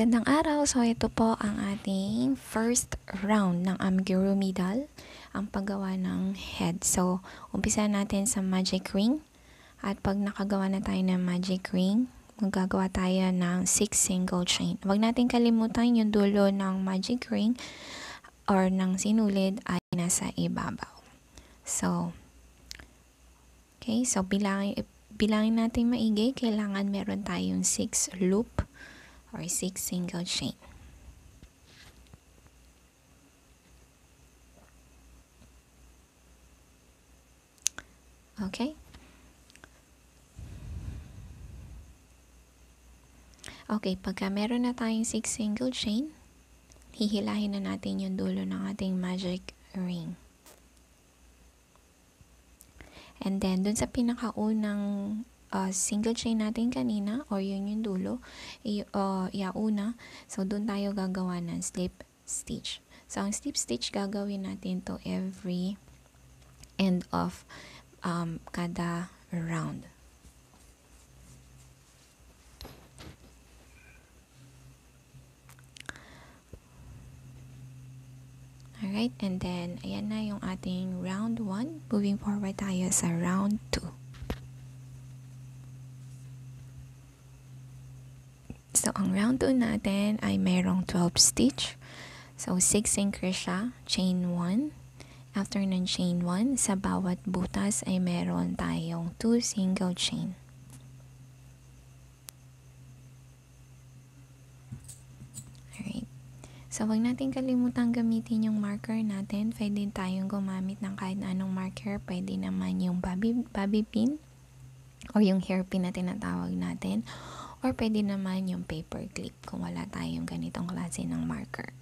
Magandang araw. So, ito po ang ating first round ng amigurumi doll, ang paggawa ng head. So, umpisa natin sa magic ring. At pag nakagawa na tayo ng magic ring, magagawa tayo ng 6 single chain. Huwag natin kalimutan yung dulo ng magic ring or ng sinulid ay nasa ibabaw. So, okay. So, bilangin, bilangin natin maigi. Kailangan meron tayong 6 loop or 6 single chain. Okay? Okay, pagka meron na tayong 6 single chain, hihilahin na natin yung dulo ng ating magic ring. And then, dun sa pinakaunang uh, single chain natin kanina or yun yung dulo, i, uh, iauna. So, doon tayo gagawa ng slip stitch. So, ang slip stitch gagawin natin to every end of um, kada round. Alright, and then, ayan na yung ating round 1. Moving forward tayo sa round 2. So, ang round 2 natin ay mayroong 12 stitch. So, 6 increase siya, chain 1. After ng chain 1, sa bawat butas ay meron tayong 2 single chain. Alright. So, wag natin kalimutan gamitin yung marker natin. Pwede tayong gumamit ng kahit anong marker. Pwede naman yung bobby, bobby pin or yung hairpin na tinatawag natin Or pwede naman yung paper clip kung wala tayong ganitong klase ng marker.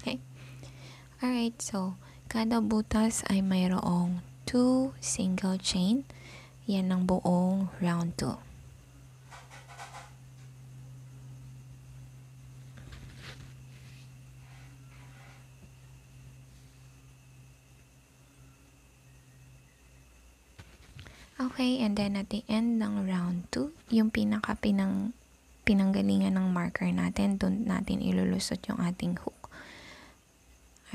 Okay? Alright, so, kada butas ay mayroong 2 single chain. Yan ang buong round 2. Okay, and then at the end ng round 2, yung pinaka pinang, pinanggalingan ng marker natin, doon natin ilulusot yung ating hook.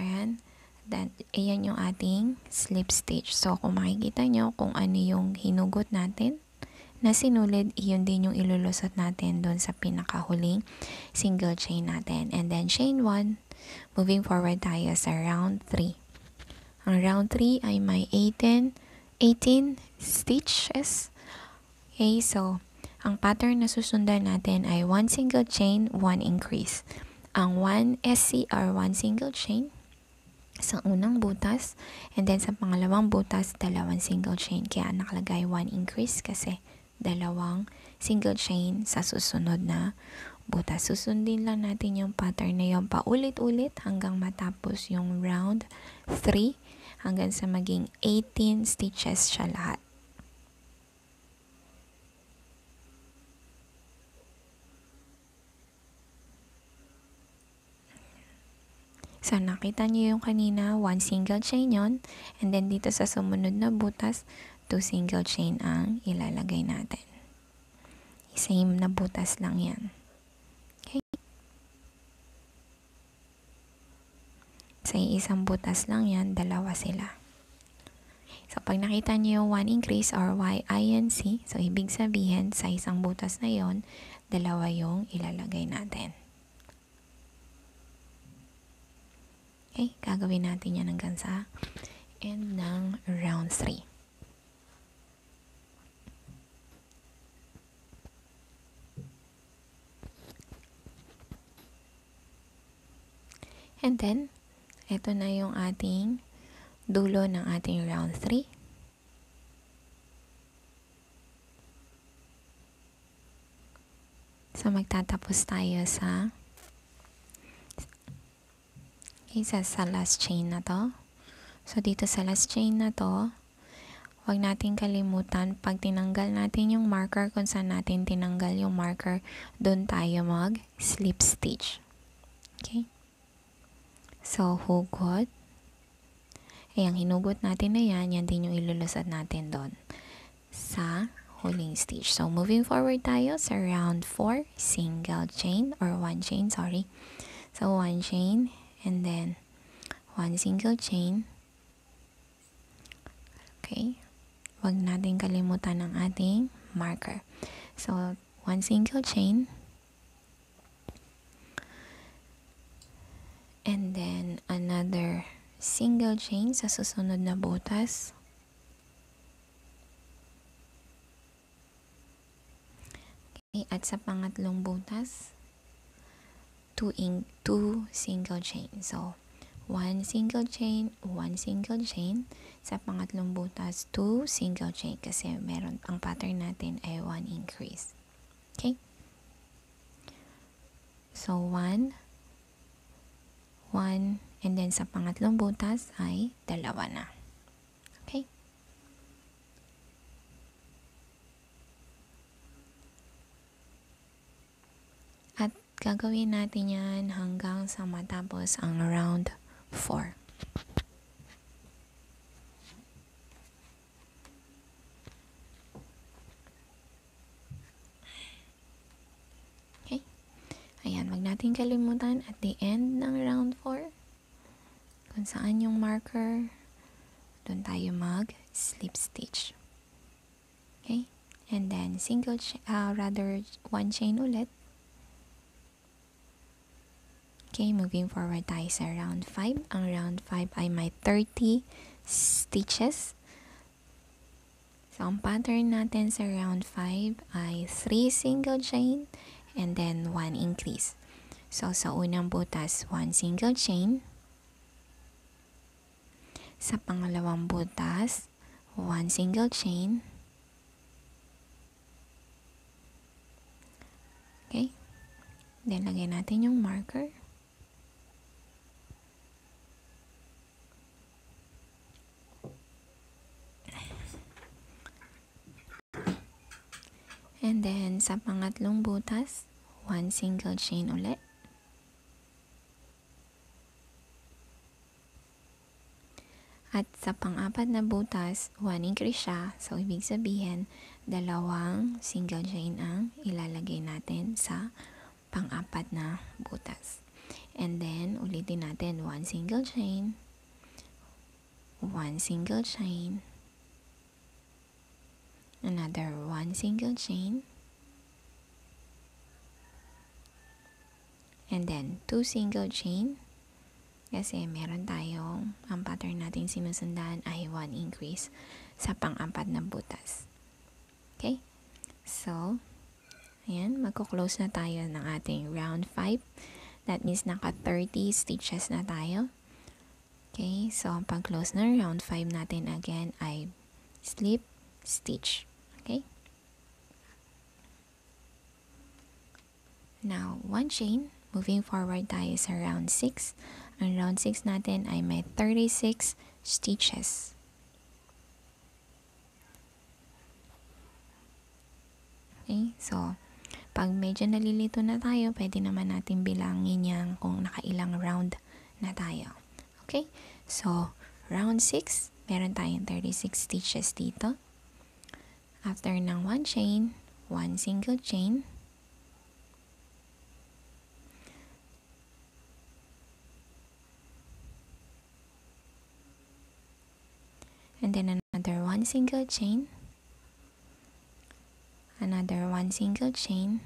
Ayan. Then, ayan yung ating slip stitch. So, kung makikita nyo kung ano yung hinugot natin na sinulid, iyon din yung ilulusot natin doon sa pinakahuling single chain natin. And then, chain 1, moving forward tayo sa round 3. Ang round 3 ay may 18 18 stitches. Okay, so, ang pattern na susundan natin ay 1 single chain, 1 increase. Ang 1 SCR, 1 single chain sa unang butas, and then sa pangalawang butas, dalawang single chain. Kaya nakalagay 1 increase kasi dalawang single chain sa susunod na butas. Susundin lang natin yung pattern na yun paulit-ulit hanggang matapos yung round 3 hanggang sa maging 18 stitches siya lahat. So, nakita niyo yung kanina, one single chain yon And then, dito sa sumunod na butas, two single chain ang ilalagay natin. Same na butas lang yan. Sa isang butas lang yan, dalawa sila. So, pag nakita niyo yung 1 increase or Y-I-N-C, so ibig sabihin, sa isang butas na yon dalawa yung ilalagay natin. Okay, gagawin natin yan hanggang sa end ng round 3. And then, ito na yung ating dulo ng ating round 3. So, magtatapos tayo sa isa sa last chain na to. So, dito sa last chain na to, huwag natin kalimutan, pag tinanggal natin yung marker, kung saan natin tinanggal yung marker, doon tayo mag slip stitch. Okay? So, hugot. Ay, ang hinugot natin na yan, yan din yung ilulusad natin doon. Sa huling stitch. So, moving forward tayo sa round 4, single chain or one chain, sorry. So, one chain and then one single chain. Okay. Huwag natin kalimutan ang ating marker. So, one single chain. And then, another single chain sa susunod na butas. Okay, at sa pangatlong butas, two, in, two single chain. So, one single chain, one single chain. Sa pangatlong butas, two single chain kasi meron, ang pattern natin ay one increase. Okay? So, one, one, and then sa pangatlong butas ay dalawa na. Okay? At gagawin natin yan hanggang sa matapos ang round 4. Okay? Ayan, wag natin kalimutan at the end ng round 4 kung saan yung marker doon tayo mag slip stitch. Okay? And then single, uh, rather one chain ulit Okay, moving forward tayo sa round 5. Ang round 5 ay may 30 stitches. So, ang pattern natin sa round 5 ay 3 single chain and then 1 increase. So, sa unang butas, 1 single chain. Sa pangalawang butas, 1 single chain. Okay. Then, lagyan natin yung marker. And then, sa pangatlong butas, one single chain ulit. At sa pang-apat na butas, one increase siya. So, ibig sabihin, dalawang single chain ang ilalagay natin sa pang-apat na butas. And then, ulitin natin, one single chain, one single chain, another one single chain. And then two single chain. Kasi meron tayong ang pattern natin sinusundan ay one increase sa pang-apat na butas. Okay? So ayan magko-close na tayo ng ating round 5 that means naka 30 stitches na tayo. Okay? So ang pag-close ng round 5 natin again ay slip stitch Okay? Now, one chain. Moving forward tayo sa round 6. Ang round 6 natin ay may 36 stitches. Okay? So, pag medyo nalilito na tayo, pwede naman natin bilangin yan kung nakailang round na tayo. Okay? So, round 6, meron tayong 36 stitches dito. After ng one chain, one single chain, and then another one single chain, another one single chain,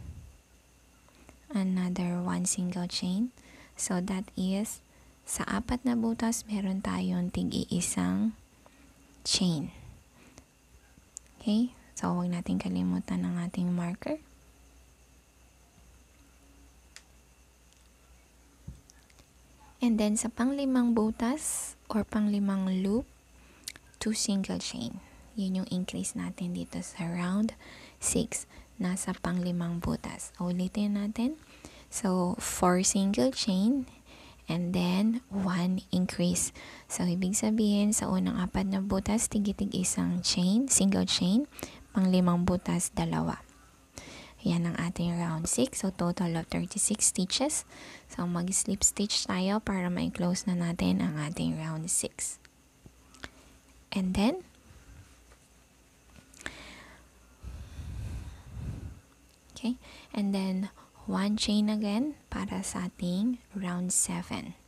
another one single chain. So that is, sa apat na butas, meron tayong tig-iisang chain. Okay? So, huwag natin kalimutan ang ating marker. And then, sa panglimang butas or panglimang loop, two single chain. Yun yung increase natin dito sa round 6. Nasa panglimang butas. Ulitin natin. So, four single chain and then one increase. So, ibig sabihin, sa unang apat na butas, tigitig isang chain, single chain, pang panglimang butas, dalawa. Yan ang ating round 6. So, total of 36 stitches. So, mag-slip stitch tayo para ma-close na natin ang ating round 6. And then, okay, and then, one chain again para sa ating round 7.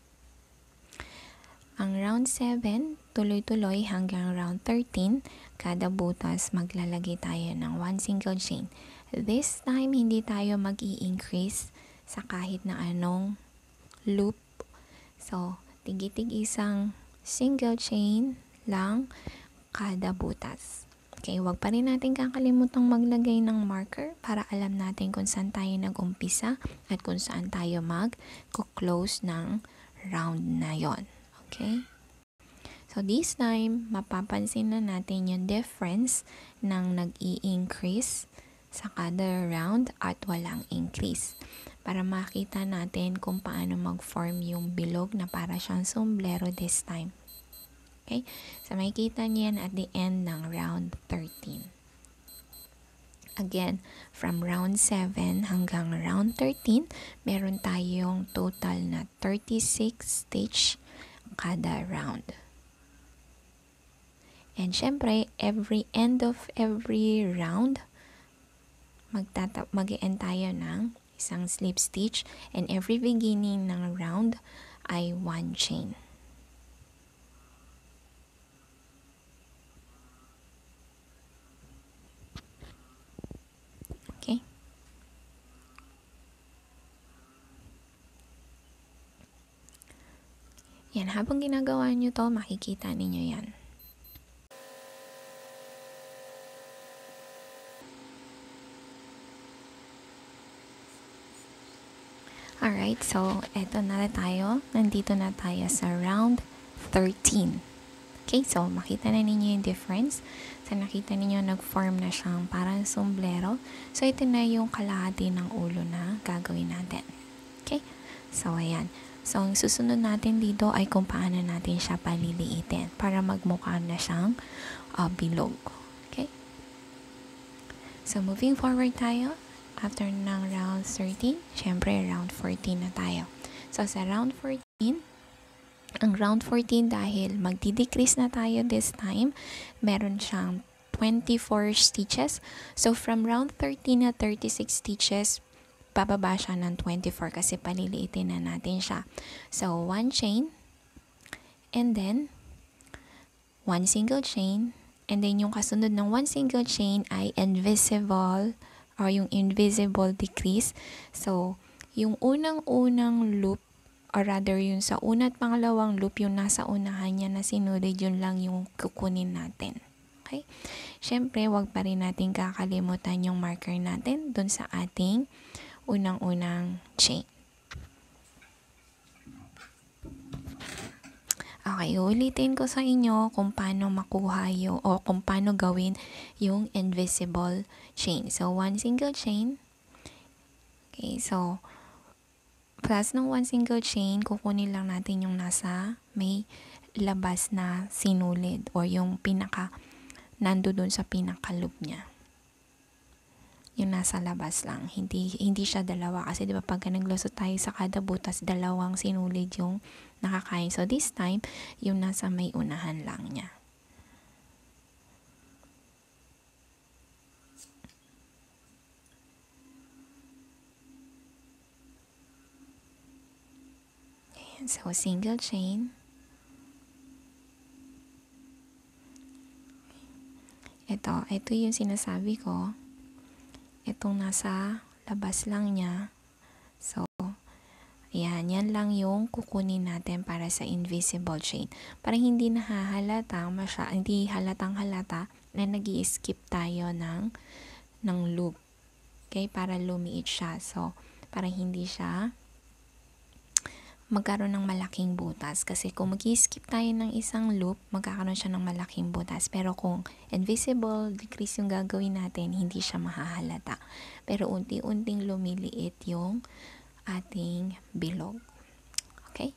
Ang round 7, tuloy-tuloy hanggang round 13, kada butas maglalagay tayo ng 1 single chain. This time, hindi tayo mag increase sa kahit na anong loop. So, tigitig isang single chain lang kada butas. Okay, wag pa rin natin kakalimutang maglagay ng marker para alam natin kung saan tayo nag-umpisa at kung saan tayo mag-close ng round na yon. Okay? So, this time, mapapansin na natin yung difference ng nag-i-increase sa kada round at walang increase. Para makita natin kung paano mag-form yung bilog na para siyang sombrero this time. Okay? So, makikita niyo yan at the end ng round 13. Again, from round 7 hanggang round 13, meron tayong total na 36 stitch kada round. And syempre, every end of every round, magtata mag-end tayo ng isang slip stitch and every beginning ng round ay one chain. Yan, habang ginagawa nyo to, makikita ninyo yan. Alright, so eto na tayo. Nandito na tayo sa round 13. Okay, so makita na ninyo yung difference. So nakita ninyo nag-form na siyang parang sombrero. So ito na yung kalahati ng ulo na gagawin natin. Okay, so ayan. So, ang susunod natin dito ay kung paano natin siya paliliitin para magmukha na siyang uh, bilog. Okay? So, moving forward tayo. After ng round 13, syempre round 14 na tayo. So, sa round 14, ang round 14 dahil magdi-decrease na tayo this time, meron siyang 24 stitches. So, from round 13 na 36 stitches, bababa siya ng 24 kasi paliliitin na natin siya. So, one chain, and then, one single chain, and then yung kasunod ng one single chain ay invisible, or yung invisible decrease. So, yung unang-unang loop, or rather yung sa una at pangalawang loop, yung nasa unahan niya na sinulid, yun lang yung kukunin natin. Okay? Siyempre, wag pa rin natin kakalimutan yung marker natin dun sa ating unang-unang chain. Okay, ulitin ko sa inyo kung paano makuha yung, o kung paano gawin yung invisible chain. So, one single chain. Okay, so, plus ng one single chain, kukunin lang natin yung nasa may labas na sinulid or yung pinaka, nando dun sa pinaka-loop niya yung nasa labas lang. Hindi hindi siya dalawa kasi 'di ba pag naglusot tayo sa kada butas, dalawang sinulid yung nakakain. So this time, yung nasa may unahan lang niya. Ayan, so single chain. Ito, ito yung sinasabi ko itong nasa labas lang niya. So, yan, yan lang yung kukunin natin para sa invisible chain. Para hindi nahahalata, masya, hindi halatang halata na nag skip tayo ng, ng loop. Okay, para lumiit siya. So, para hindi siya magkaroon ng malaking butas. Kasi kung mag skip tayo ng isang loop, magkakaroon siya ng malaking butas. Pero kung invisible decrease yung gagawin natin, hindi siya mahahalata. Pero unti-unting lumiliit yung ating bilog. Okay?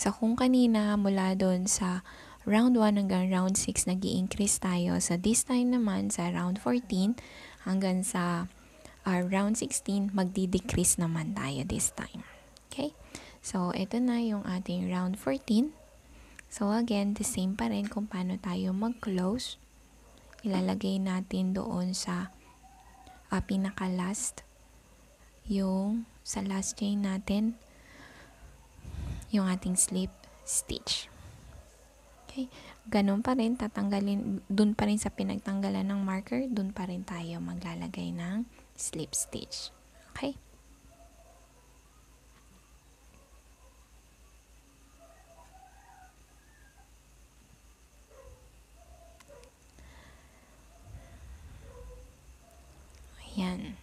So, kung kanina mula doon sa round 1 hanggang round 6, nag increase tayo. Sa this time naman, sa round 14 hanggang sa uh, round 16, magdi-decrease naman tayo this time. Okay? So, ito na yung ating round 14. So, again, the same pa rin kung paano tayo mag-close. Ilalagay natin doon sa uh, pinaka last yung sa last chain natin yung ating slip stitch. Okay? Ganun pa rin, tatanggalin, dun pa rin sa pinagtanggalan ng marker, dun pa rin tayo maglalagay ng slip stitch. Okay? Ayan.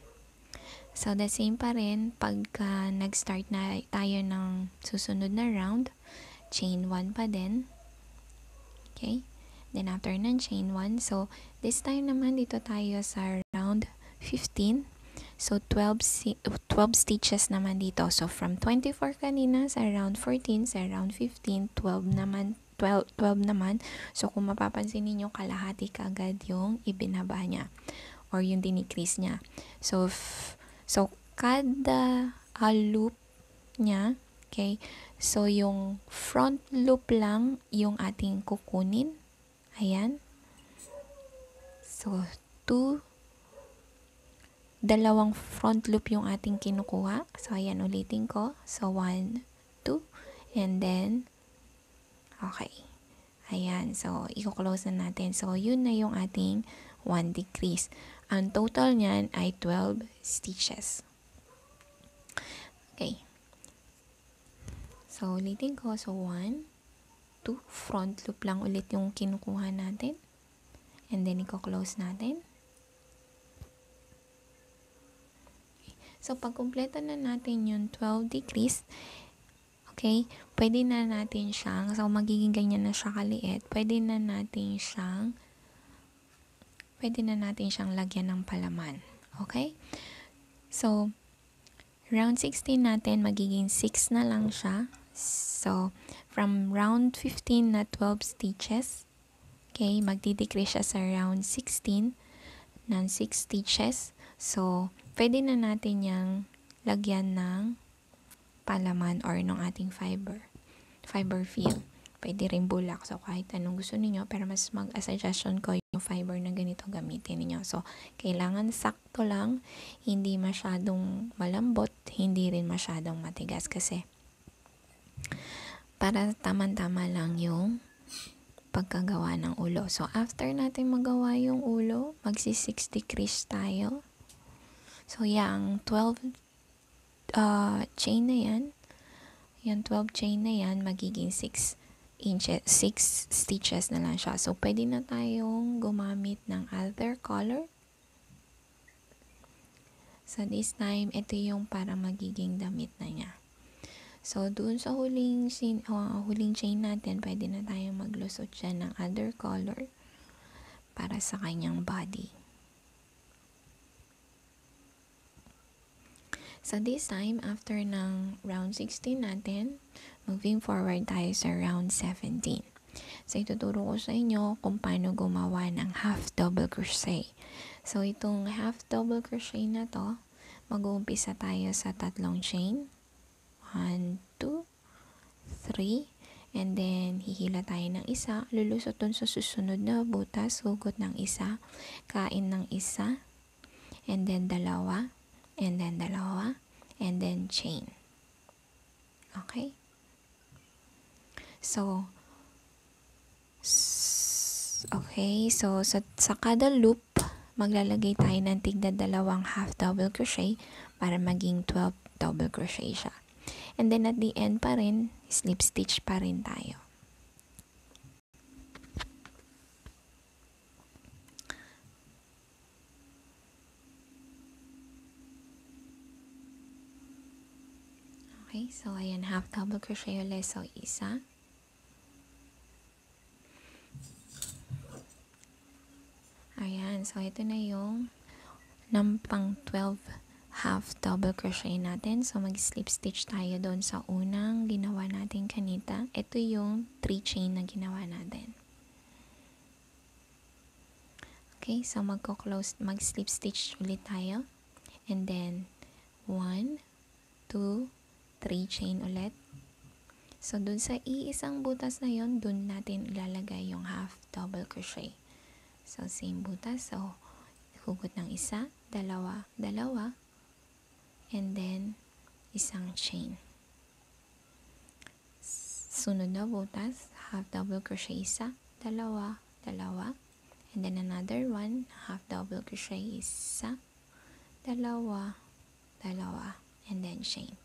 So, the same pa rin, pagka nag-start na tayo ng susunod na round, chain 1 pa din. Okay? Then, after ng chain 1, so, this time naman, dito tayo sa round 15. So, 12, 12 stitches naman dito. So, from 24 kanina sa round 14, sa round 15, 12 naman 12, 12 naman. So, kung mapapansin niyo kalahati kagad yung ibinaba niya or yung dinikrease niya. So, So, kada uh, loop niya, okay, so yung front loop lang yung ating kukunin. Ayan. So, two, dalawang front loop yung ating kinukuha. So, ayan, ulitin ko. So, one, two, and then, okay. Ayan, so, i-close na natin. So, yun na yung ating one decrease. Ang total niyan ay 12 stitches. Okay. So, ulitin ko. So, 1, 2, front loop lang ulit yung kinukuha natin. And then, i-close natin. Okay. So, pag kumpleto na natin yung 12 decrease, okay, pwede na natin siyang, so magiging ganyan na siya kaliit, pwede na natin siyang pwede na natin siyang lagyan ng palaman. Okay? So, round 16 natin, magiging 6 na lang siya. So, from round 15 na 12 stitches, okay, magdidecrease siya sa round 16 ng 6 stitches. So, pwede na natin yung lagyan ng palaman or ng ating fiber, fiber field. Pwede rin bulak. So, kahit anong gusto niyo pero mas mag-suggestion ko yung fiber na ganito gamitin niyo So, kailangan sakto lang, hindi masyadong malambot, hindi rin masyadong matigas kasi para tama-tama lang yung pagkagawa ng ulo. So, after natin magawa yung ulo, magsi-60 crease tayo. So, yung 12 uh, chain na yan, yung 12 chain na yan, magiging 6 inches, 6 stitches na lang siya. So, pwede na tayong gumamit ng other color. So, this time, ito yung para magiging damit na niya. So, dun sa huling, sin, uh, huling chain natin, pwede na tayong maglusot siya ng other color para sa kanyang body. So, this time, after ng round 16 natin, moving forward tayo sa round 17. So, ituturo ko sa inyo kung paano gumawa ng half double crochet. So, itong half double crochet na to, mag-uumpisa tayo sa tatlong chain. 1, 2, 3, and then hihila tayo ng isa, lulusot dun sa susunod na butas, hugot ng isa, kain ng isa, and then dalawa, and then dalawa, and then chain. Okay? So, okay, so sa, sa kada loop, maglalagay tayo ng tigda dalawang half double crochet para maging 12 double crochet siya. And then at the end pa rin, slip stitch pa rin tayo. Okay, so ayan, half double crochet ulit. So, isa. Ayan, so ito na yung ng pang 12 half double crochet natin. So, mag-slip stitch tayo doon sa unang ginawa natin kanita. Ito yung 3 chain na ginawa natin. Okay, so magko-close, mag-slip stitch ulit tayo. And then, 1, 2, 3 chain ulit. So, dun sa iisang butas na yon dun natin ilalagay yung half double crochet. So, same butas. So, hugot ng isa, dalawa, dalawa, and then isang chain. Sunod na butas, half double crochet isa, dalawa, dalawa, and then another one, half double crochet isa, dalawa, dalawa, and then chain.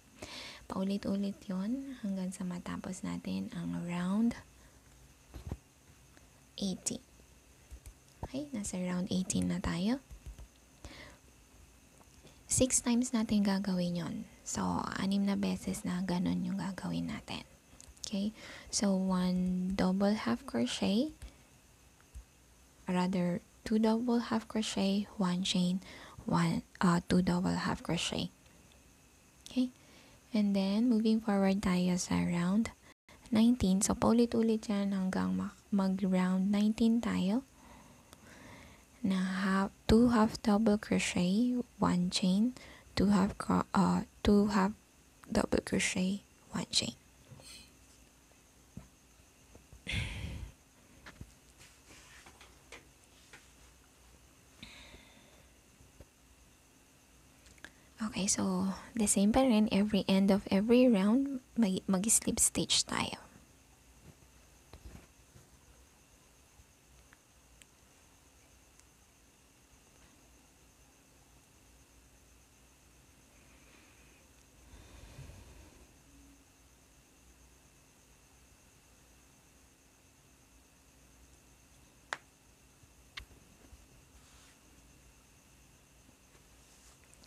Paulit-ulit yon hanggang sa matapos natin ang round 80. Okay, nasa round 18 na tayo. 6 times natin gagawin yon. So, anim na beses na ganun yung gagawin natin. Okay? So, one double half crochet, rather, two double half crochet, one chain, one, uh, two double half crochet. And then, moving forward tayo sa round 19. So, paulit-ulit yan hanggang mag-round 19 tayo na half, two half double crochet, one chain, two half, uh, two half double crochet, one chain. Okay, so the same pa rin every end of every round, mag- mag-slip stitch tayo.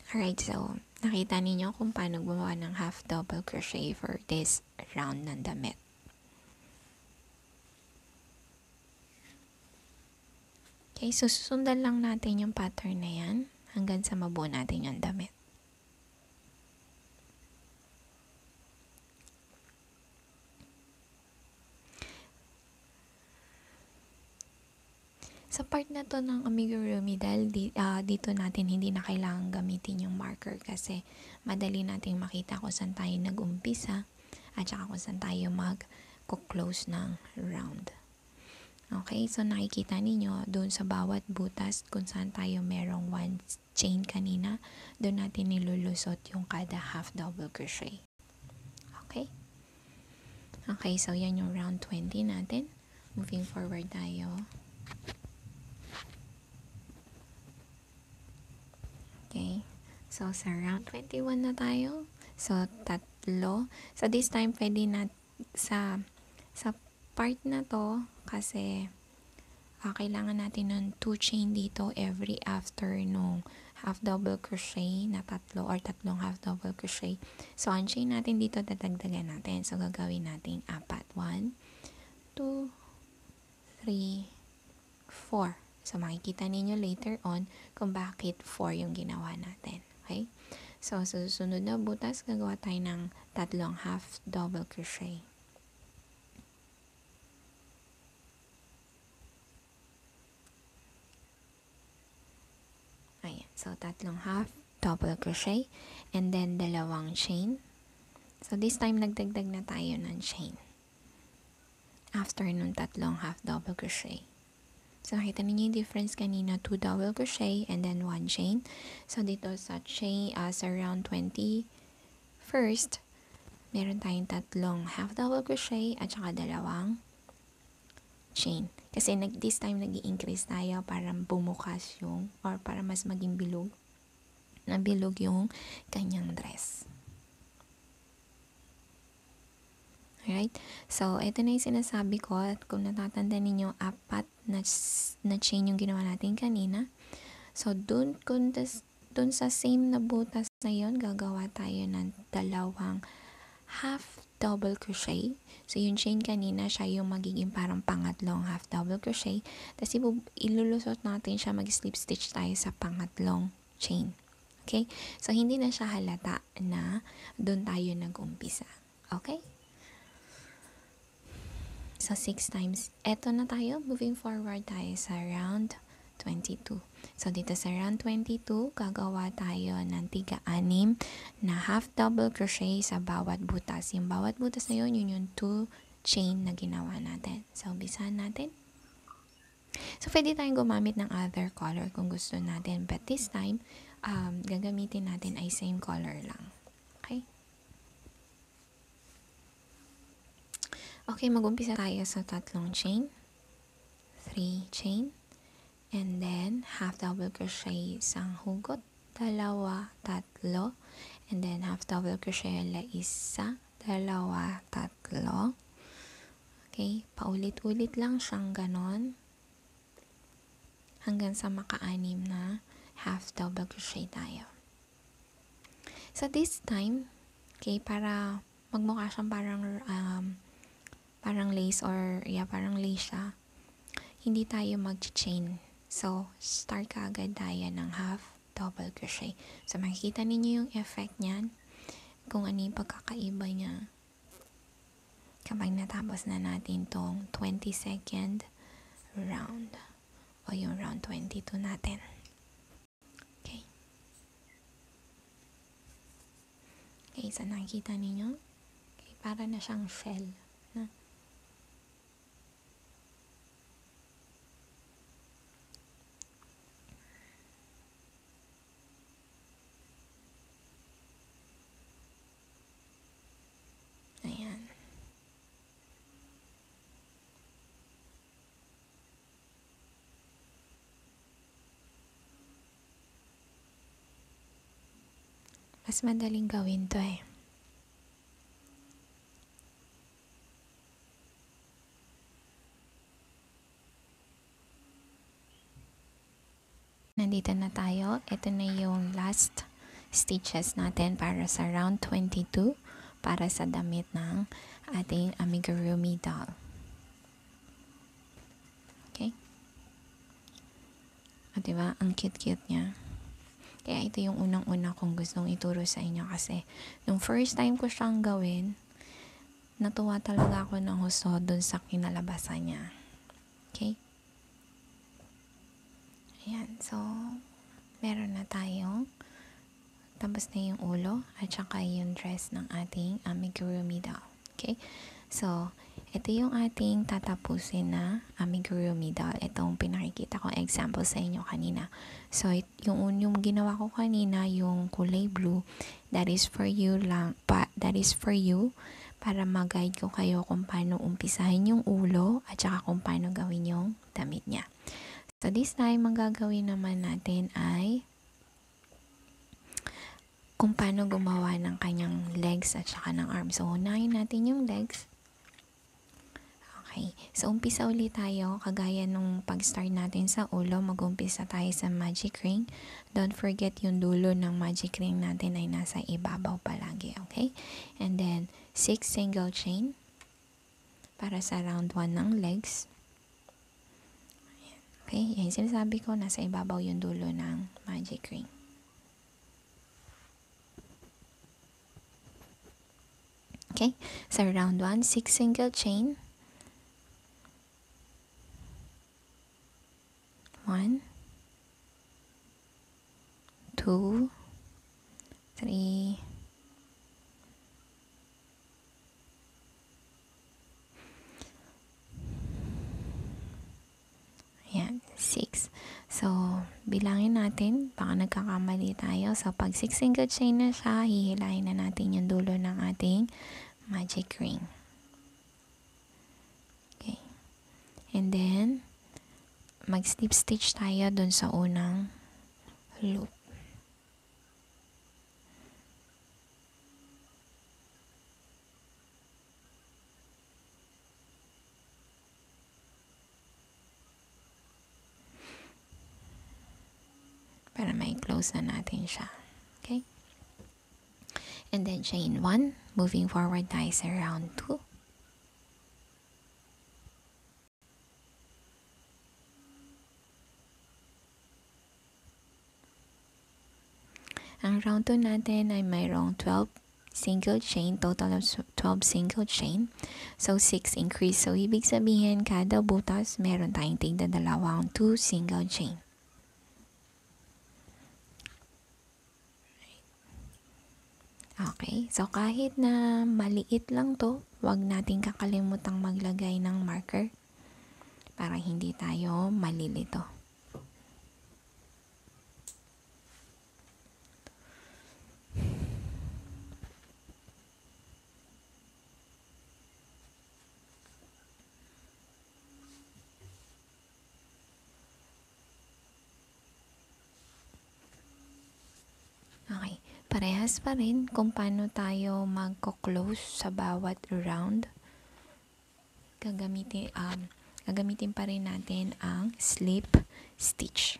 Alright, so nakita ninyo kung paano gumawa ng half double crochet for this round ng damit. Okay, so susundan lang natin yung pattern na yan hanggang sa mabuo natin yung damit. Sa part na to ng amigurumi, dahil di, uh, dito natin hindi na kailangan gamitin yung marker kasi madali nating makita kung saan tayo nag-umpisa at saka kung saan tayo mag-close ng round. Okay, so nakikita ninyo doon sa bawat butas kung saan tayo merong one chain kanina, doon natin nilulusot yung kada half double crochet. Okay? Okay, so yan yung round 20 natin. Moving forward tayo. Okay? So, sa round 21 na tayo. So, tatlo. So, this time, pwede na sa sa part na to, kasi uh, kailangan natin ng 2 chain dito every after nung half double crochet na tatlo or tatlong half double crochet. So, ang chain natin dito, dadagdagan natin. So, gagawin natin apat. 1, 2, 3, 4. So, makikita ninyo later on kung bakit 4 yung ginawa natin. Okay? So, sa susunod na butas, gagawa tayo ng tatlong half double crochet. Ayan. So, tatlong half double crochet and then dalawang chain. So, this time, nagdagdag na tayo ng chain. After nung tatlong half double crochet. So, nakita niyo yung difference kanina, 2 double crochet and then 1 chain. So, dito sa chain, uh, sa round 20, first, meron tayong tatlong half double crochet at saka dalawang chain. Kasi nag, this time, nag increase tayo para bumukas yung, or para mas maging bilog, na bilog yung kanyang dress. Alright? So, ito na yung sinasabi ko. At kung natatanda ninyo, apat na, na chain yung ginawa natin kanina. So, dun, kung das, dun sa same na butas na yun, gagawa tayo ng dalawang half double crochet. So, yung chain kanina, siya yung magiging parang pangatlong half double crochet. Tapos, ilulusot natin siya, mag-slip stitch tayo sa pangatlong chain. Okay? So, hindi na siya halata na doon tayo nag-umpisa. Okay? So, 6 times. Eto na tayo. Moving forward tayo sa round 22. So, dito sa round 22, gagawa tayo ng tiga-anim na half double crochet sa bawat butas. Yung bawat butas na yun, yun yung 2 chain na ginawa natin. So, umpisahan natin. So, pwede tayong gumamit ng other color kung gusto natin. But this time, um, gagamitin natin ay same color lang. Okay? Okay, mag-umpisa tayo sa tatlong chain. 3 chain. And then, half double crochet isang hugot, dalawa, tatlo. And then, half double crochet ala isa, dalawa, tatlo. Okay, paulit-ulit lang siyang ganon. Hanggang sa maka-anim na half double crochet tayo. So, this time, okay, para magmukha siyang parang, um, parang lace or, yeah, parang lace siya, hindi tayo mag-chain So, start ka agad tayo ng half double crochet. So, makikita ninyo yung effect niyan. Kung ano yung pagkakaiba niya. Kapag natapos na natin tong 20 second round. O yung round 22 natin. Okay. Okay, so nakikita ninyo? Okay, para na siyang shell. Na? Ayan. Mas madaling gawin to eh. Nandito na tayo. Ito na yung last stitches natin para sa round 22 para sa damit ng ating amigurumi doll. Okay? O, diba? Ang cute-cute niya. Kaya ito yung unang-una kong gustong ituro sa inyo kasi nung first time ko siyang gawin, natuwa talaga ako ng husto dun sa kinalabasan niya. Okay? Ayan. So, meron na tayong tapos na yung ulo at saka yung dress ng ating amigurumi doll. Okay? So, ito yung ating tatapusin na amigurumi doll. Itong pinakikita ko example sa inyo kanina. So, yung, yung ginawa ko kanina, yung kulay blue, that is for you lang, pa, that is for you para mag-guide ko kayo kung paano umpisahin yung ulo at saka kung paano gawin yung damit niya. So, this time, ang gagawin naman natin ay kung paano gumawa ng kanyang legs at saka ng arms. So, unahin natin yung legs. Okay. So, umpisa ulit tayo. Kagaya nung pag-start natin sa ulo, mag-umpisa tayo sa magic ring. Don't forget yung dulo ng magic ring natin ay nasa ibabaw palagi. Okay? And then, 6 single chain para sa round 1 ng legs. Okay? Yan sinasabi ko, nasa ibabaw yung dulo ng magic ring. Okay, so round 1, 6 single chain. 1, 2, 3, Ayan, 6. So, bilangin natin, baka nagkakamali tayo. So, pag 6 single chain na siya, hihilahin na natin yung dulo ng ating magic ring. Okay. And then, mag-slip stitch tayo dun sa unang loop. para may close na natin siya. Okay? And then chain 1, moving forward tayo sa round 2. Ang round 2 natin ay mayroong 12 single chain, total of 12 single chain. So, 6 increase. So, ibig sabihin, kada butas, meron tayong tigda dalawang 2 single chain. Okay, so kahit na maliit lang to, wag nating kakalimutang maglagay ng marker para hindi tayo malilito. Okay. Parehas pa rin kung paano tayo magko-close sa bawat round. Gagamitin, um, gagamitin pa rin natin ang slip stitch.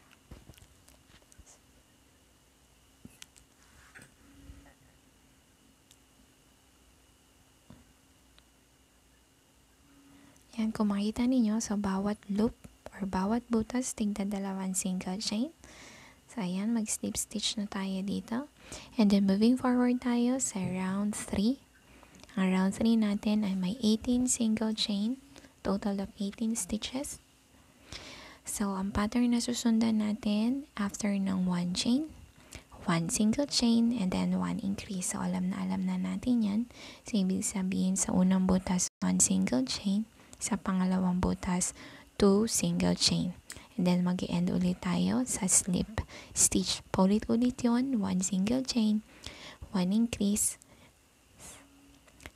Yan, kung makita ninyo sa bawat loop or bawat butas, tigda dalawang single chain. So, ayan, mag-slip stitch na tayo dito. And then, moving forward tayo sa round 3. Ang round 3 natin ay may 18 single chain, total of 18 stitches. So, ang pattern na susundan natin after ng 1 chain, 1 single chain, and then 1 increase. So, alam na alam na natin yan. So, ibig sabihin sa unang butas, 1 single chain. Sa pangalawang butas, 2 single chain. And then, mag end ulit tayo sa slip stitch. Paulit-ulit yon One single chain, one increase,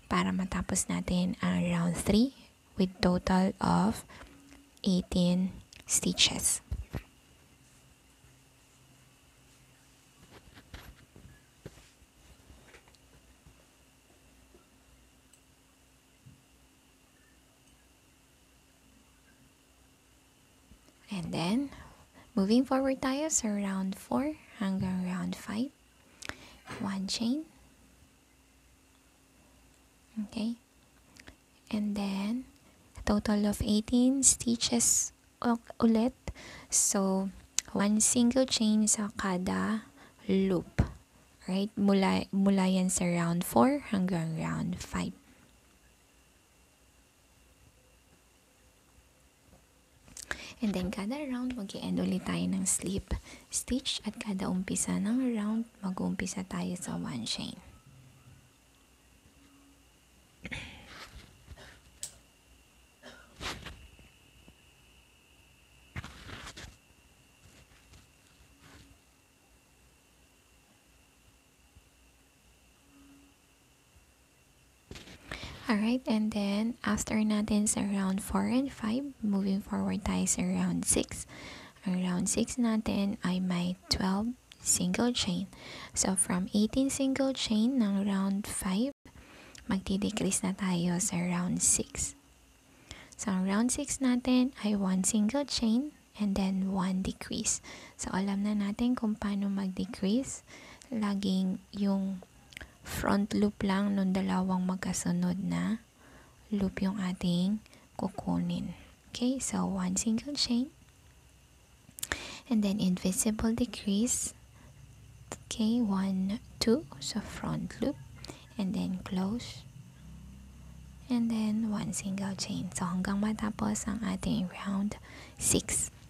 para matapos natin ang round 3 with total of 18 stitches. And then, moving forward tayo sa round 4 hanggang round 5. One chain. Okay. And then, total of 18 stitches ulit. So, one single chain sa kada loop. Right? Mula, mula yan sa round 4 hanggang round 5. And then, kada round, mag end ulit tayo ng slip stitch. At kada umpisa ng round, mag-umpisa tayo sa one chain. Alright, and then after natin sa round 4 and 5, moving forward tayo sa round 6. Ang round 6 natin ay may 12 single chain. So from 18 single chain ng round 5, magdi-decrease na tayo sa round 6. So ang round 6 natin ay 1 single chain and then 1 decrease. So alam na natin kung paano mag-decrease. Laging yung front loop lang nung dalawang magkasunod na loop yung ating kukunin. Okay, so one single chain. And then invisible decrease. Okay, one, two, so front loop. And then close. And then one single chain. So hanggang matapos ang ating round 6.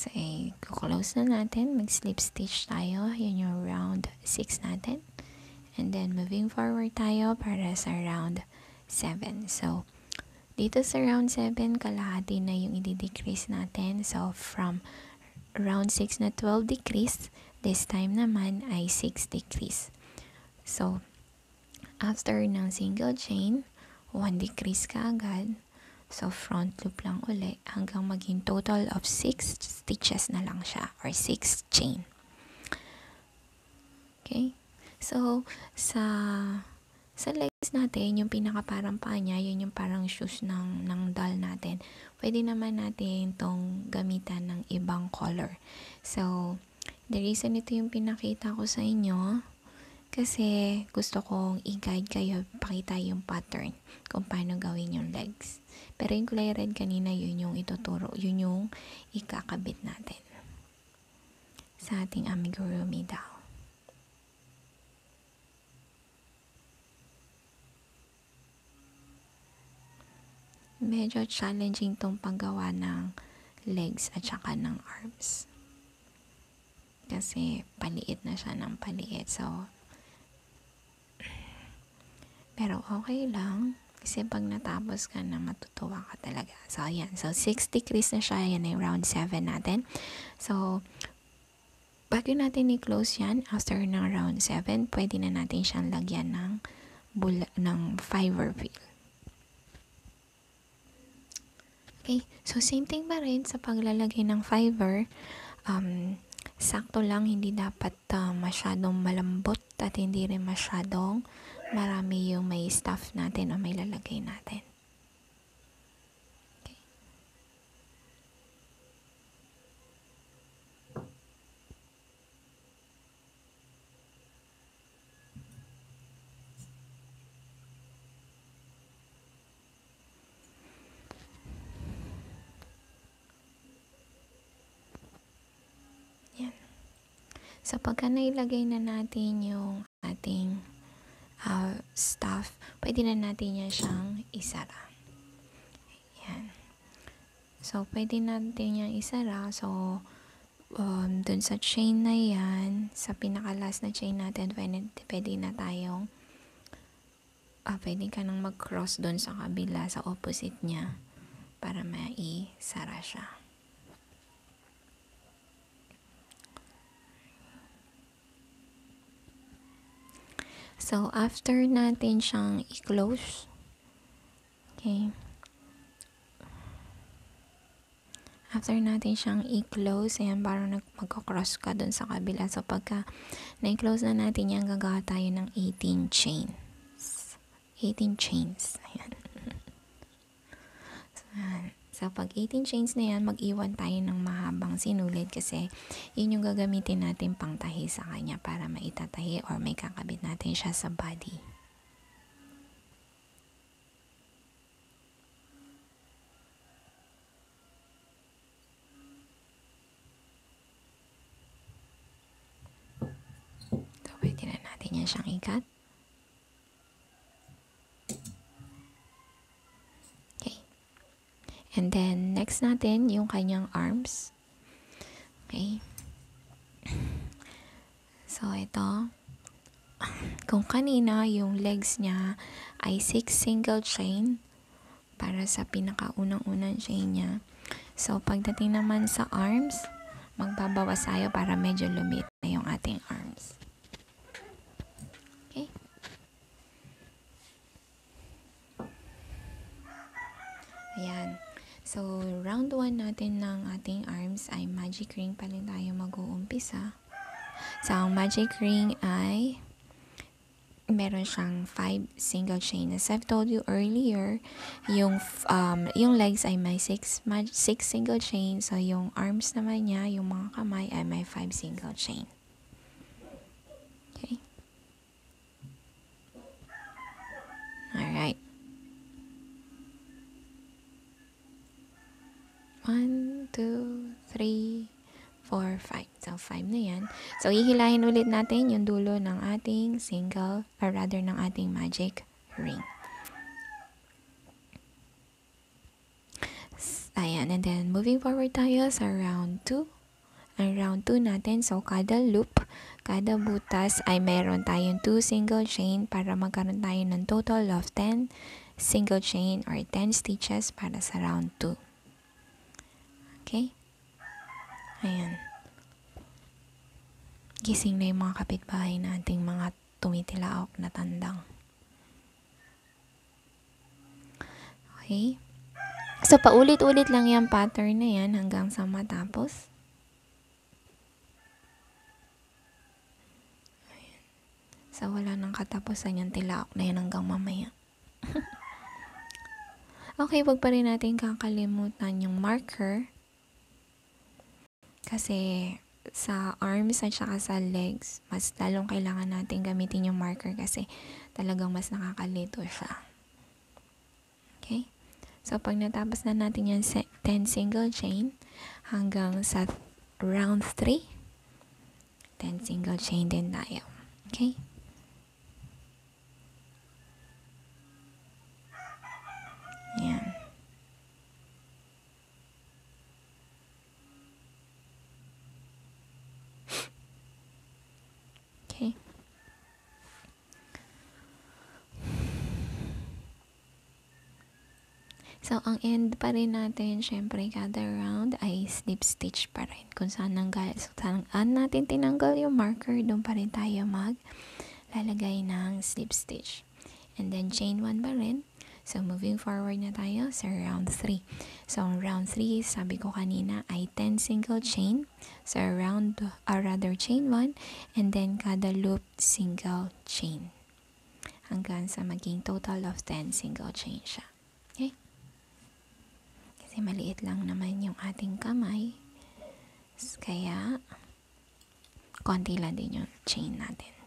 So, eh, close na natin. Mag-slip stitch tayo. Yan yung round 6 natin. And then, moving forward tayo para sa round 7. So, dito sa round 7, kalahati na yung i-decrease natin. So, from round 6 na 12 decrease, this time naman ay 6 decrease. So, after ng single chain, 1 decrease ka agad. So, front loop lang uli hanggang maging total of 6 stitches na lang siya or 6 chain. Okay? So, sa sa legs natin, yung pinaka parang paa niya, yun yung parang shoes ng, ng doll natin. Pwede naman natin tong gamitan ng ibang color. So, the reason ito yung pinakita ko sa inyo, kasi gusto kong i-guide kayo, pakita yung pattern kung paano gawin yung legs. Pero yung kulay red kanina, yun yung ituturo, yun yung ikakabit natin. sa ating amigurumi daw. Medyo challenging tong paggawa ng legs at saka ng arms. Kasi paliit na siya ng paliit. So, pero okay lang. Kasi pag natapos ka na, matutuwa ka talaga. So, ayan. So, 6 degrees na siya. Yan ay round 7 natin. So, bago natin i-close yan, after ng round 7, pwede na natin siyang lagyan ng, bula, ng fiber wheel. Okay. So, same thing pa rin sa paglalagay ng fiber. Um, sakto lang, hindi dapat uh, masyadong malambot at hindi rin masyadong marami yung may stuff natin o may lalagay natin. Okay. Yan. So, pagka nailagay na natin yung ating uh, stuff, pwede na natin yan siyang isara. Yan. So, pwede natin yan isara. So, um, dun sa chain na yan, sa pinakalas na chain natin, pwede, pwede na tayong uh, pwede ka nang mag-cross dun sa kabila, sa opposite niya, para maisara siya. So, after natin siyang i-close, okay, after natin siyang i-close, ayan, parang magkakross ka dun sa kabila. So, pagka na-close na natin yan, gagawa tayo ng 18 chains. 18 chains. Ayan. so, ayan. So, pag 18 chains na yan, mag-iwan tayo ng mahabang sinulid kasi yun yung gagamitin natin pang tahi sa kanya para maitatahi or may kakabit natin siya sa body. So, pwede na natin yan siyang ikat. And then, next natin, yung kanyang arms. Okay. So, ito. Kung kanina, yung legs niya ay 6 single chain para sa pinakaunang-unang chain niya. So, pagdating naman sa arms, magbabawas tayo para medyo lumit na yung ating arms. Okay. Ayan. So, round 1 natin ng ating arms ay magic ring pa rin tayo mag-uumpisa. So, ang magic ring ay meron siyang 5 single chain. As I've told you earlier, yung um, yung legs ay may 6 6 single chain. So, yung arms naman niya, yung mga kamay ay may 5 single chain. Okay? Alright. 1, 2, 3, 4, 5. So, 5 na yan. So, ihilahin ulit natin yung dulo ng ating single, or rather ng ating magic ring. Ayan. And then, moving forward tayo sa round 2. Ang round 2 natin, so, kada loop, kada butas ay meron tayong 2 single chain para magkaroon tayo ng total of 10 single chain or 10 stitches para sa round 2. Okay? Ayan. Gising na yung mga kapitbahay nating mga tumitilaok na tandang. Okay? So, paulit-ulit lang yung pattern na yan hanggang sa matapos. Ayan. So, wala nang katapusan yung tilaok na yan hanggang mamaya. okay, wag pa rin natin kakalimutan yung marker. Kasi sa arms at saka sa legs, mas lalong kailangan natin gamitin yung marker kasi talagang mas nakakalito siya. Okay? So, pag natapos na natin yung 10 single chain hanggang sa round 3, 10 single chain din tayo. Okay? Yan. Okay. So, ang end pa rin natin, syempre, kada round ay slip stitch pa rin. Kung saan nanggal, so, saan natin tinanggal yung marker, doon pa rin tayo mag lalagay ng slip stitch. And then, chain 1 pa rin. So, moving forward na tayo sa round 3. So, round 3, sabi ko kanina, ay 10 single chain. So, round, or rather, chain 1. And then, kada loop, single chain. Hanggang sa maging total of 10 single chain siya. Kasi maliit lang naman yung ating kamay. Kaya, konti lang din yung chain natin.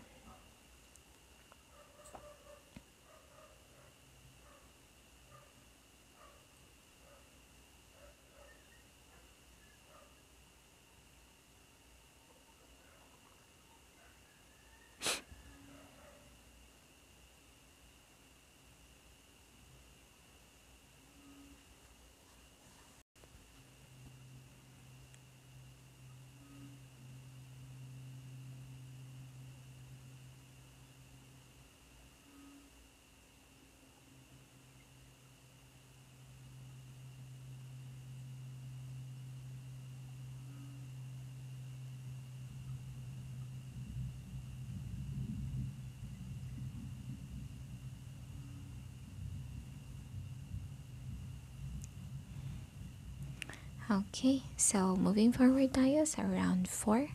Okay, so moving forward tayo sa round 4.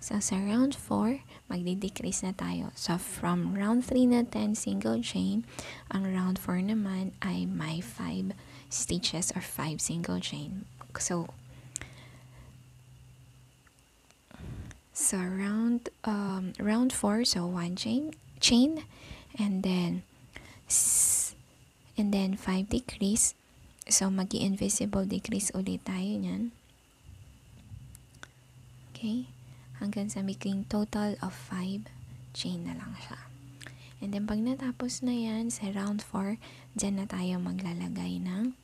So sa round 4, magdi-decrease na tayo. So from round 3 na 10 single chain, ang round 4 naman ay may 5 stitches or 5 single chain. So so round um, round 4, so 1 chain, chain and then and then 5 decrease So, mag invisible decrease ulit tayo niyan. Okay? Hanggang sa making total of 5 chain na lang siya. And then, pag natapos na yan sa round 4, dyan na tayo maglalagay ng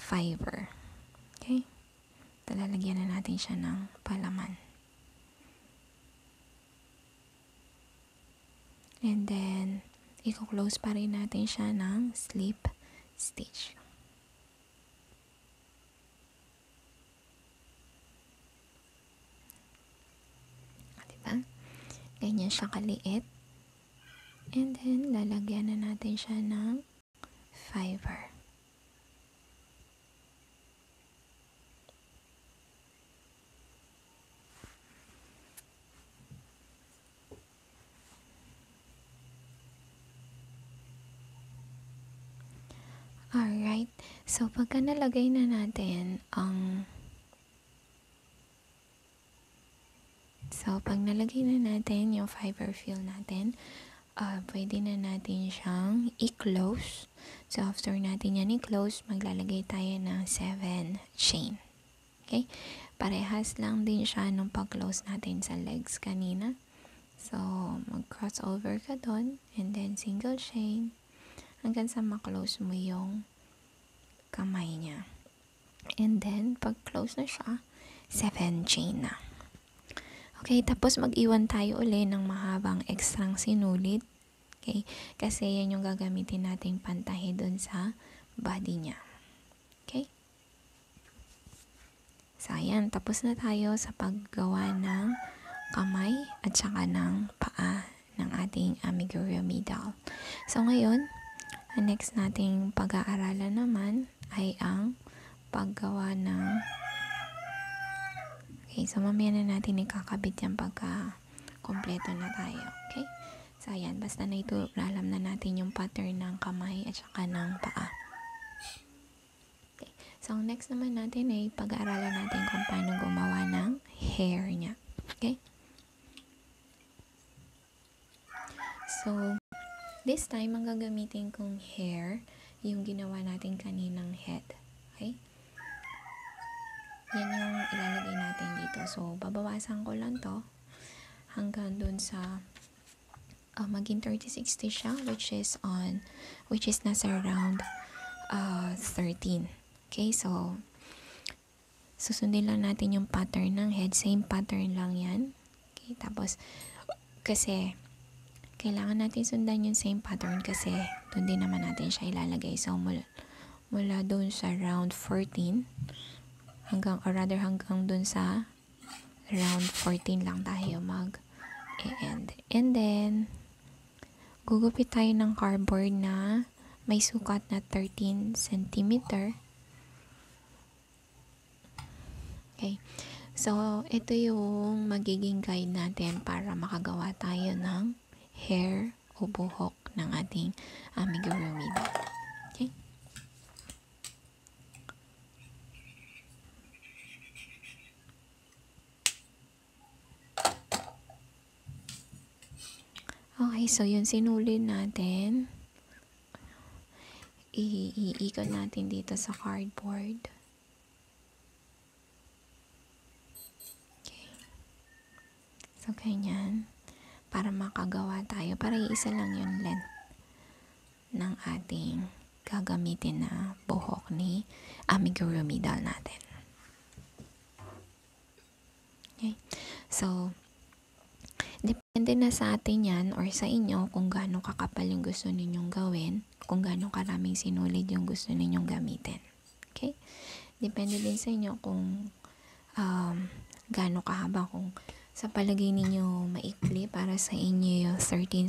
fiber. Okay? Talalagyan na natin siya ng palaman. And then, i-close pa rin natin siya ng slip stitch. Diba? Ganyan siya kaliit. And then, lalagyan na natin siya ng fiber. Alright. So, pagka nalagay na natin ang So, pag nalagay na natin yung fiber fill natin, uh, pwede na natin siyang i-close. So, after natin yan i-close, maglalagay tayo ng 7 chain. Okay? Parehas lang din siya nung pag-close natin sa legs kanina. So, mag-crossover ka doon, and then single chain, hanggang sa maklose mo yung kamay niya. And then, pag close na siya, 7 chain na. Okay, tapos mag-iwan tayo uli ng mahabang ekstrang sinulit. Okay, kasi yan yung gagamitin nating pantahi dun sa body niya. Okay? So, ayan, tapos na tayo sa paggawa ng kamay at saka ng paa ng ating amigurumi doll. So, ngayon, ang next nating pag-aaralan naman ay ang paggawa ng Okay, so mamaya na natin ikakabit yan pagka kompleto na tayo. Okay? So, ayan. Basta na ito, alam na natin yung pattern ng kamay at saka ng paa. Okay. So, ang next naman natin ay pag-aaralan natin kung paano gumawa ng hair niya. Okay? So, This time, ang gagamitin kong hair, yung ginawa natin kaninang head. Okay? yan yung ilalagay natin dito. So, babawasan ko lang to hanggang dun sa uh, maging 3060 siya which is on which is nasa around uh, 13. Okay, so susundin lang natin yung pattern ng head. Same pattern lang yan. Okay, tapos kasi kailangan natin sundan yung same pattern kasi doon din naman natin siya ilalagay. So, mula, mula doon sa round 14 hanggang, or rather hanggang dun sa round 14 lang tayo mag end. And then, gugupit tayo ng cardboard na may sukat na 13 cm. Okay. So, ito yung magiging guide natin para makagawa tayo ng hair o buhok ng ating amigurumi doll. Okay, so yun sinulid natin. Iikot natin dito sa cardboard. Okay. So, ganyan. Para makagawa tayo. Para iisa lang yung length ng ating gagamitin na buhok ni amigurumi doll natin. Okay. So, Depende na sa atin yan or sa inyo kung gaano kakapal yung gusto ninyong gawin, kung gaano karaming sinulid yung gusto ninyong gamitin. Okay? Depende din sa inyo kung um, gaano kahaba kung sa palagay ninyo maikli para sa inyo yung 13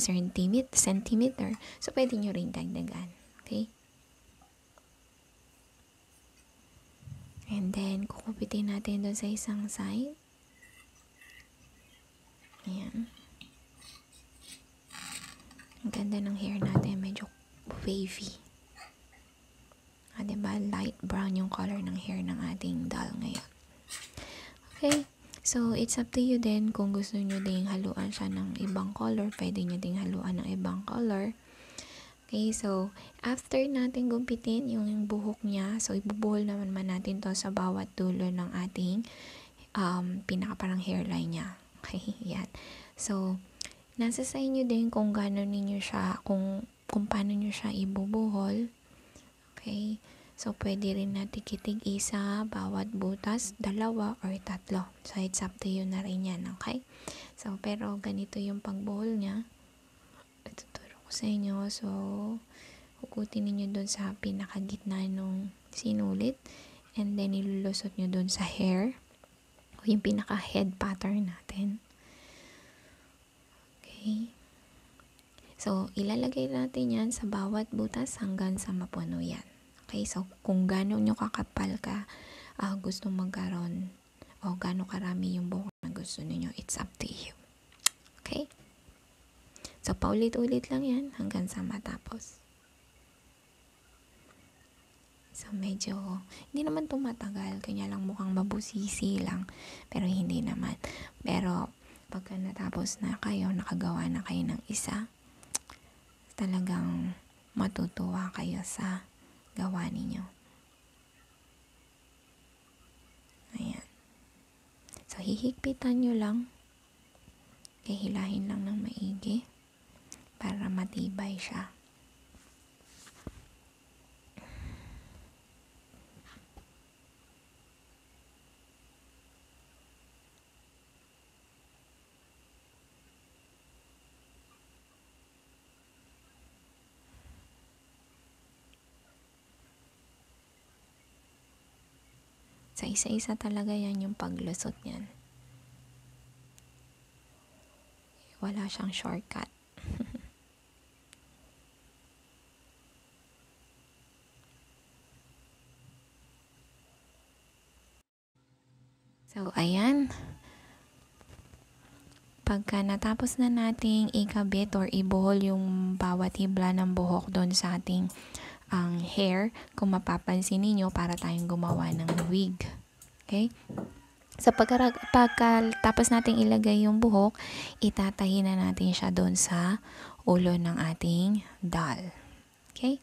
centimeter. So, pwede nyo rin dagdagan. Okay? And then, kukupitin natin doon sa isang side. Ayan. Ang ganda ng hair natin. Medyo wavy. Ah, diba? Light brown yung color ng hair ng ating doll ngayon. Okay. So, it's up to you din kung gusto nyo ding haluan siya ng ibang color. Pwede nyo ding haluan ng ibang color. Okay, so, after natin gumpitin yung buhok niya, so, ibubuhol naman man natin to sa bawat dulo ng ating um, pinaka parang hairline niya. Okay, yan. So, nasa sa inyo din kung gaano ninyo siya, kung, kung paano nyo siya ibubuhol. Okay? So, pwede rin natin kitig isa, bawat butas, dalawa, or tatlo. So, it's up to you na rin yan, okay? So, pero ganito yung pagbuhol niya. Ituturo ko sa inyo. So, hukutin ninyo dun sa pinakagitna nung sinulit. And then, ilulusot nyo dun sa hair o yung pinaka head pattern natin. Okay. So, ilalagay natin yan sa bawat butas hanggang sa mapuno yan. Okay, so kung gano'n nyo kakapal ka, uh, gusto magkaroon o gano'n karami yung buhok na gusto niyo it's up to you. Okay? So, paulit-ulit lang yan hanggang sa matapos. So, medyo, hindi naman tumatagal. Kanya lang mukhang mabusisi lang. Pero hindi naman. Pero, pagka natapos na kayo, nakagawa na kayo ng isa, talagang matutuwa kayo sa gawa ninyo. Ayan. So, hihigpitan nyo lang. Kahilahin lang ng maigi para matibay siya. Sa isa-isa talaga yan yung paglusot niyan. Wala siyang shortcut. so, ayan. Pagka natapos na nating ikabit or ibuhol yung bawat hibla ng buhok doon sa ating ang hair, kung mapapansin niyo para tayong gumawa ng wig. Okay? Sa so, pagkatapos nating ilagay yung buhok, itatahi na natin siya doon sa ulo ng ating doll. Okay?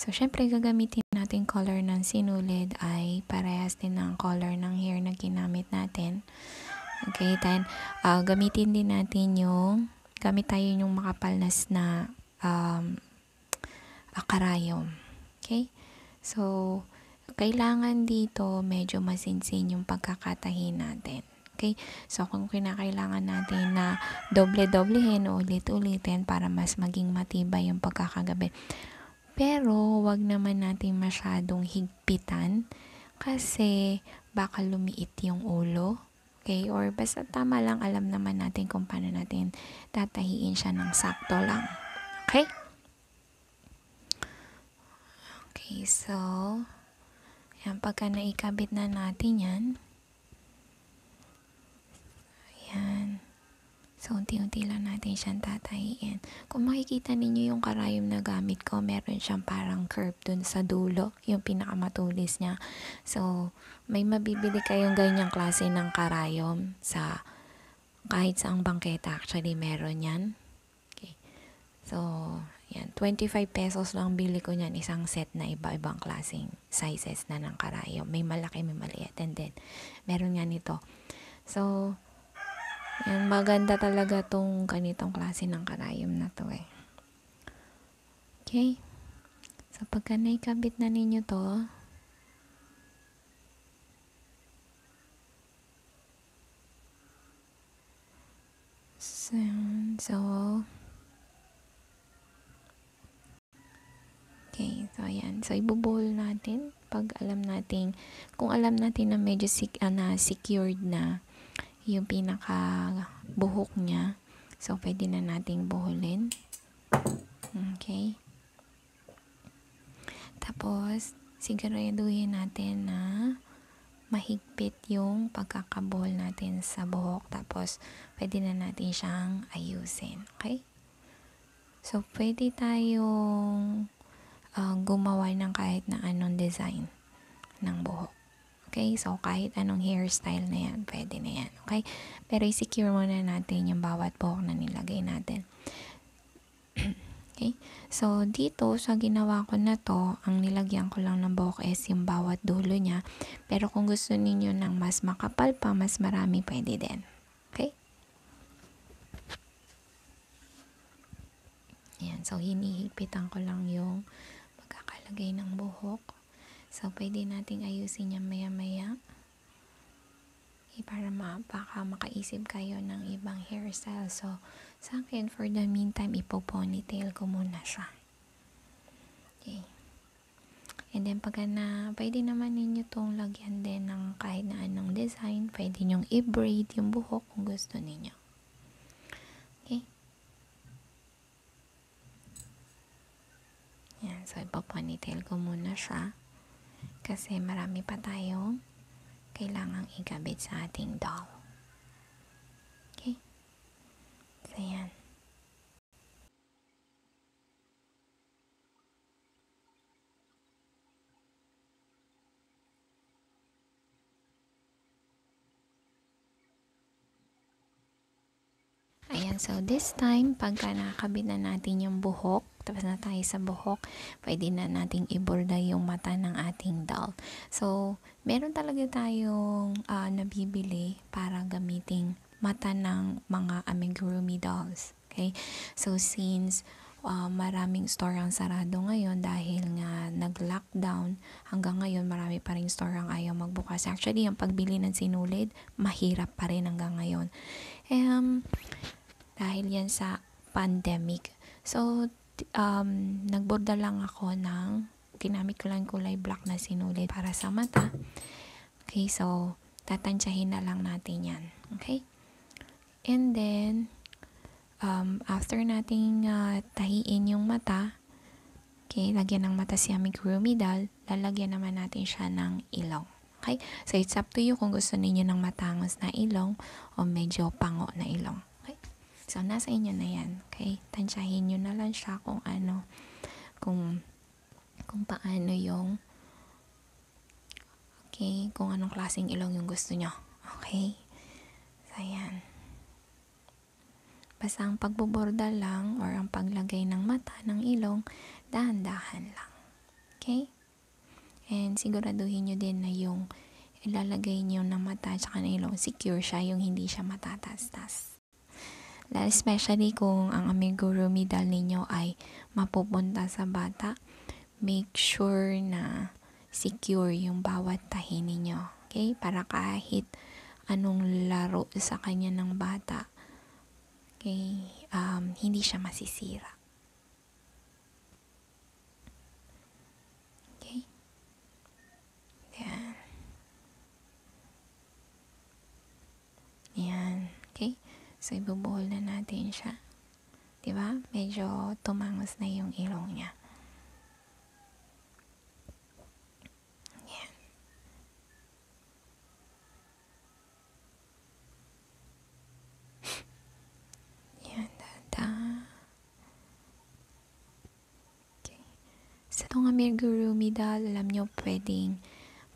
So, syempre, gagamitin natin color ng sinulid ay parehas din ng color ng hair na ginamit natin. Okay, then, uh, gamitin din natin yung, gamit tayo yung makapalnas na um, akarayom. Okay? So, kailangan dito medyo masinsin yung pagkakatahin natin. Okay? So, kung kinakailangan natin na doble-doblehin o ulit-ulitin para mas maging matibay yung pagkakagabi. Pero, wag naman natin masyadong higpitan kasi baka lumiit yung ulo. Okay? Or basta tama lang, alam naman natin kung paano natin tatahiin siya ng sakto lang. Okay? Okay, so, yan, pagka naikabit na natin yan, Ayan. So, unti-unti lang natin siyang tatahiin. Kung makikita ninyo yung karayom na gamit ko, meron siyang parang curve dun sa dulo, yung pinakamatulis niya. So, may mabibili kayong ganyang klase ng karayom sa kahit sa ang bangketa. Actually, meron yan. Okay. So, yan. 25 pesos lang bili ko niyan. Isang set na iba-ibang klaseng sizes na ng karayom. May malaki, may maliit. And then, meron nga nito. So, yan, maganda talaga tong ganitong klase ng karayom na to eh. Okay? So, pagka naikabit na ninyo to, so, so, okay, so ayan. So, ibubuhol natin pag alam natin, kung alam natin na medyo sec- uh, na secured na, yung pinaka buhok niya. So, pwede na nating buhulin. Okay. Tapos, siguraduhin natin na mahigpit yung pagkakabuhol natin sa buhok. Tapos, pwede na natin siyang ayusin. Okay? So, pwede tayong uh, gumawa ng kahit na anong design ng buhok. Okay? So, kahit anong hairstyle na yan, pwede na yan. Okay? Pero i-secure muna natin yung bawat buhok na nilagay natin. okay? So, dito, sa ginawa ko na to, ang nilagyan ko lang ng buhok is yung bawat dulo niya. Pero kung gusto niyo ng mas makapal pa, mas marami, pwede din. Okay? Yan. So, hinihigpitan ko lang yung pagkakalagay ng buhok. So, pwede nating ayusin yan maya-maya. Okay, para ma baka makaisip kayo ng ibang hairstyle. So, sa akin, for the meantime, ipo-ponytail ko muna siya. Okay. And then, pagka na, pwede naman ninyo tong lagyan din ng kahit na anong design. Pwede nyong i-braid yung buhok kung gusto ninyo. Okay. Yan. So, ipo-ponytail ko muna siya kasi marami pa tayong kailangang igabit sa ating doll. Okay? So, yan. Ayan, so this time, pagka nakakabit na natin yung buhok, tapos na tayo sa buhok, pwede na nating iborda yung mata ng ating doll. So, meron talaga tayong uh, nabibili para gamiting mata ng mga amigurumi dolls. Okay? So, since uh, maraming store ang sarado ngayon dahil nga nag-lockdown, hanggang ngayon marami pa rin store ang ayaw magbukas. Actually, yung pagbili ng sinulid, mahirap pa rin hanggang ngayon. Um, dahil yan sa pandemic. So, um, nagborda lang ako ng ginamit ko lang kulay black na sinulid para sa mata. Okay, so, tatansyahin na lang natin yan. Okay? And then, um, after nating uh, tahiin yung mata, okay, lagyan ng mata si amigurumi doll, lalagyan naman natin siya ng ilong. Okay? So, it's up to you kung gusto niyo ng matangos na ilong o medyo pango na ilong. So, nasa inyo na yan. Okay? Tansyahin nyo na lang siya kung ano, kung, kung paano yung, okay, kung anong klaseng ilong yung gusto nyo. Okay? So, yan. Basta ang pagbuborda lang or ang paglagay ng mata ng ilong, dahan-dahan lang. Okay? And siguraduhin nyo din na yung ilalagay nyo na mata at na ilong secure siya, yung hindi siya matatastas. Especially kung ang amigurumi dal ninyo ay mapupunta sa bata, make sure na secure yung bawat tahi ninyo. Okay? Para kahit anong laro sa kanya ng bata, okay, um, hindi siya masisira. Okay? Yan. Yan. Okay? So, ibubuhol na natin siya. Diba? Medyo tumangos na yung ilong niya. Itong Amigurumi Midal, alam nyo, pwedeng,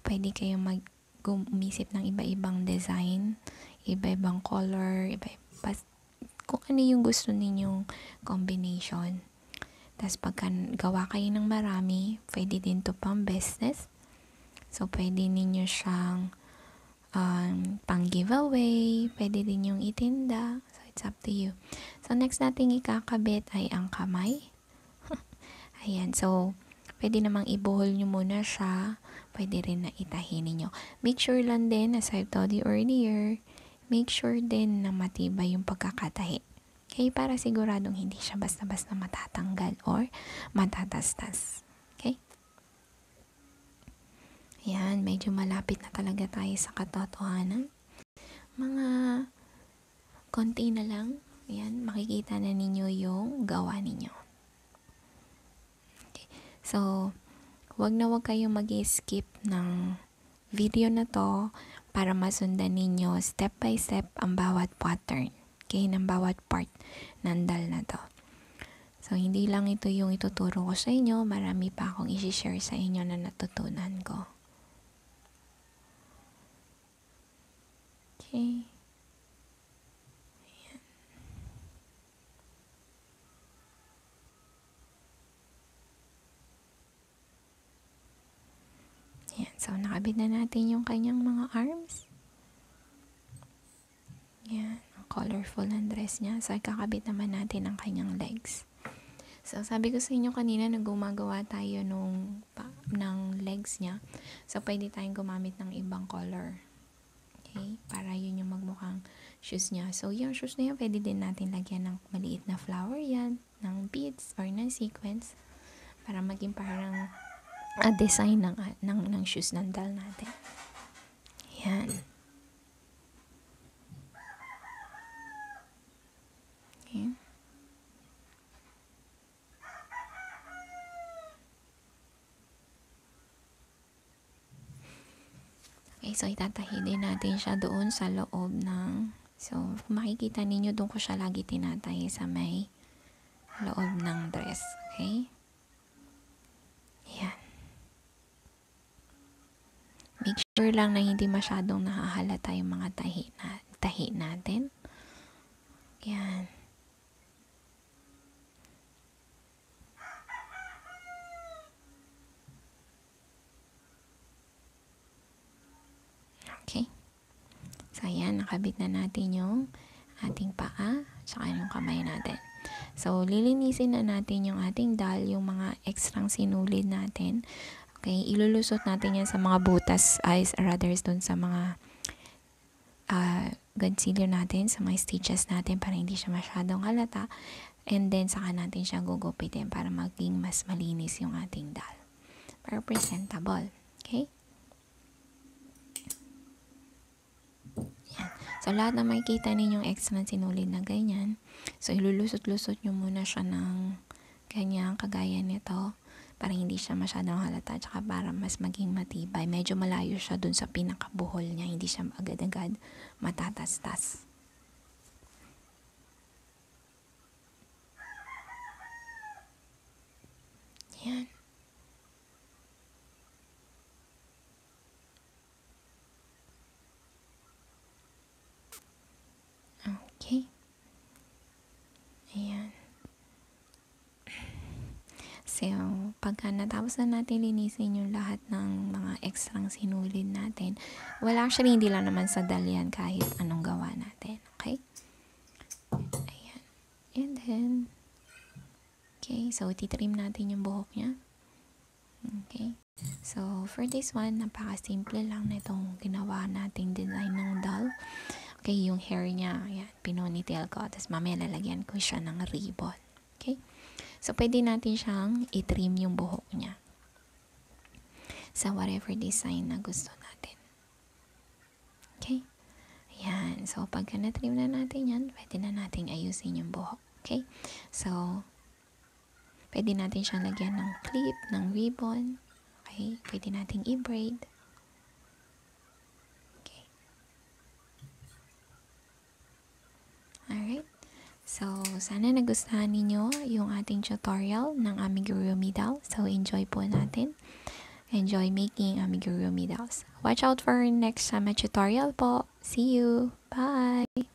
pwede kayong mag umisip ng iba-ibang design, iba-ibang color, iba iba kung ano yung gusto ninyong combination. Tapos pagka gawa kayo ng marami, pwede din to pang business. So, pwede ninyo siyang um, pang giveaway, pwede din yung itinda. So, it's up to you. So, next nating ikakabit ay ang kamay. Ayan, so, Pwede namang ibuhol nyo muna siya. Pwede rin na itahin ninyo. Make sure lang din, as I've told you earlier, make sure din na matibay yung pagkakatahi. Okay, para siguradong hindi siya basta-basta matatanggal or matatastas. Okay? Ayan, medyo malapit na talaga tayo sa katotohanan. Mga konti na lang, ayan, makikita na ninyo yung gawa ninyo. So, wag na wag kayong mag skip ng video na to para masundan ninyo step by step ang bawat pattern. Okay, ng bawat part ng dal na to. So, hindi lang ito yung ituturo ko sa inyo. Marami pa akong isi-share sa inyo na natutunan ko. Okay. So, nakabit na natin yung kanyang mga arms. Yan. Ang colorful ng dress niya. So, kakabit naman natin ang kanyang legs. So, sabi ko sa inyo kanina na gumagawa tayo nung, pa, ng legs niya. So, pwede tayong gumamit ng ibang color. Okay? Para yun yung magmukhang shoes niya. So, yung shoes na yan, pwede din natin lagyan ng maliit na flower yan, ng beads, or ng sequence. Para maging parang uh, design ng, ng, ng shoes ng dal natin. Yan. Okay. Okay, so itatahi din natin siya doon sa loob ng So, makikita ninyo doon ko siya lagi tinatahi sa may loob ng dress. Okay? Yan. Make sure lang na hindi masyadong nahahalata yung mga tahi, na, tahi natin. Yan. Okay. So, ayan, nakabit na natin yung ating paa, tsaka yung kamay natin. So, lilinisin na natin yung ating dal, yung mga ekstrang sinulid natin. Okay, ilulusot natin yan sa mga butas, eyes, rather doon sa mga uh, concealer natin, sa mga stitches natin para hindi siya masyadong halata. And then, saka natin siya gugupitin para maging mas malinis yung ating dal. Para presentable. Okay? Yan. So, lahat na makikita ninyong extra sinulid na ganyan. So, ilulusot-lusot nyo muna siya ng ganyan, kagaya nito para hindi siya masyadong halata tsaka para mas maging matibay. Medyo malayo siya dun sa pinakabuhol niya, hindi siya agad-agad matatastas. Yan. Okay. Ayan. So, pagka natapos na natin linisin yung lahat ng mga extrang sinulid natin, well actually hindi lang naman sa dalyan kahit anong gawa natin. Okay? Ayan. And then, okay, so titrim natin yung buhok niya. Okay. So, for this one, napaka-simple lang na itong ginawa nating design ng doll. Okay, yung hair niya, ayan, pinonytail ko. Tapos mamaya lalagyan ko siya ng ribbon. Okay? So, pwede natin siyang i-trim yung buhok niya. Sa whatever design na gusto natin. Okay? Ayan. So, pagka na-trim na natin yan, pwede na natin ayusin yung buhok. Okay? So, pwede natin siyang lagyan ng clip, ng ribbon. Okay? Pwede nating i-braid. Okay. Alright. So, sana nagustuhan ninyo yung ating tutorial ng amigurumi doll. So, enjoy po natin. Enjoy making amigurumi dolls. Watch out for next sama tutorial po. See you! Bye!